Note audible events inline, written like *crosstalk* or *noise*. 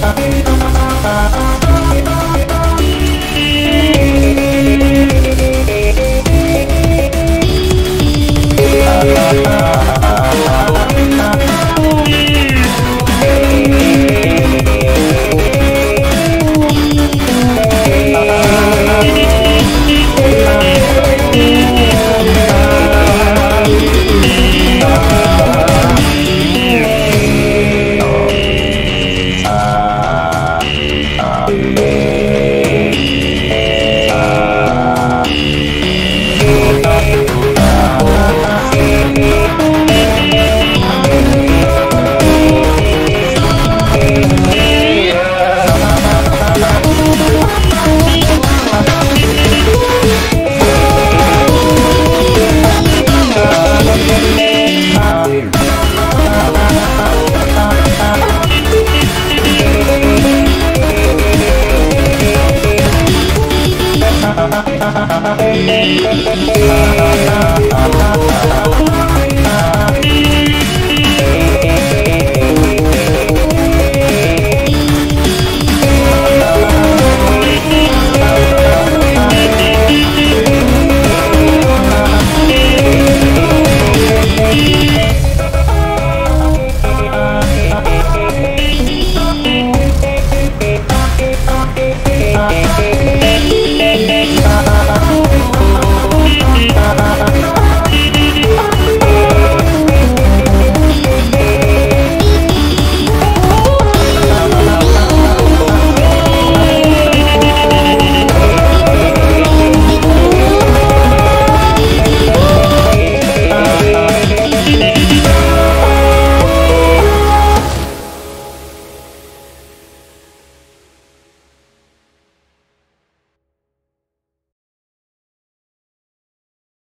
Papi, papi, papi, papi, papi, papi, You. *laughs*